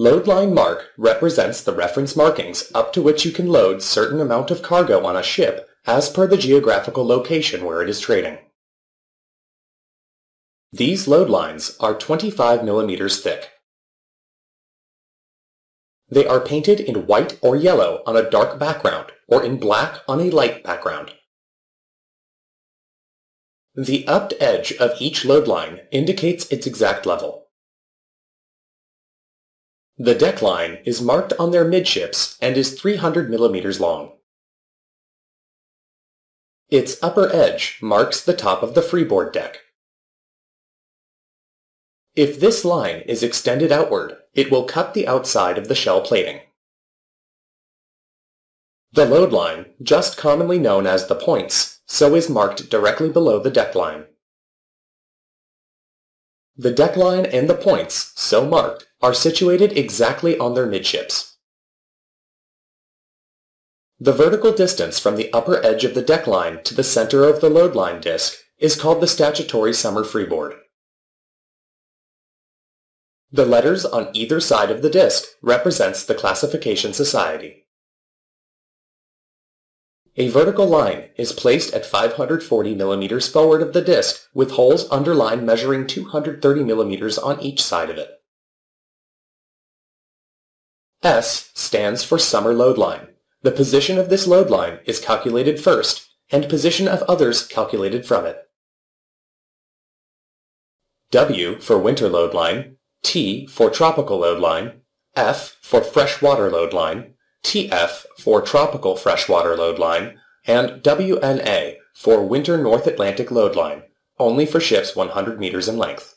Load line mark represents the reference markings up to which you can load certain amount of cargo on a ship as per the geographical location where it is trading. These load lines are 25 millimeters thick. They are painted in white or yellow on a dark background or in black on a light background. The upped edge of each load line indicates its exact level. The deck line is marked on their midships and is 300 millimeters long. Its upper edge marks the top of the freeboard deck. If this line is extended outward, it will cut the outside of the shell plating. The load line, just commonly known as the Plimsoll is marked directly below the deck line. The deck line and the Plimsoll marked, are situated exactly on their midships. The vertical distance from the upper edge of the deck line to the center of the load line disc is called the statutory summer freeboard. The letters on either side of the disc represents the classification society. A vertical line is placed at 540 millimeters forward of the disc with holes underlined measuring 230 millimeters on each side of it. S stands for summer load line. The position of this load line is calculated first and position of others calculated from it. W for winter load line T for tropical load line, F for freshwater load line, TF for tropical freshwater load line, and WNA for winter North Atlantic load line, only for ships 100 meters in length.